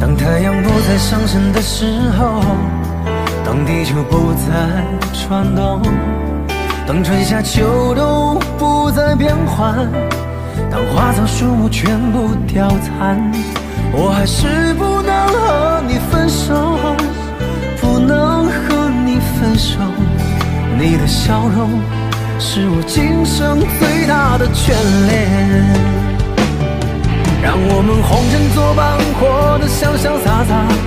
当太阳不再上升的时候，当地球不再转动，当春夏秋冬不再变换，当花草树木全部凋残，我还是不能和你分手，不能和你分手。你的笑容是我今生最大的眷恋。让我们红尘作伴，活潇潇洒洒，